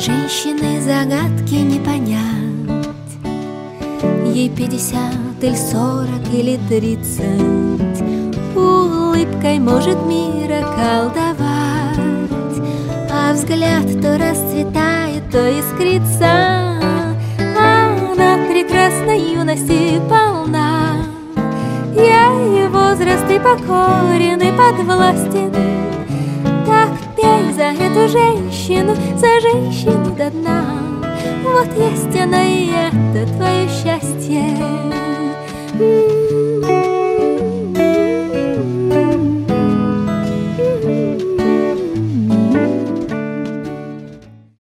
женщины загадки не понять. Ей пятьдесят или сорок или тридцать. Улыбкой может мира колдовать А взгляд то расцветает, то искрится. Она прекрасной юности полна. Ей возраст и покорен и подвластен женщину, за женщину до дна Вот есть она и это твое счастье.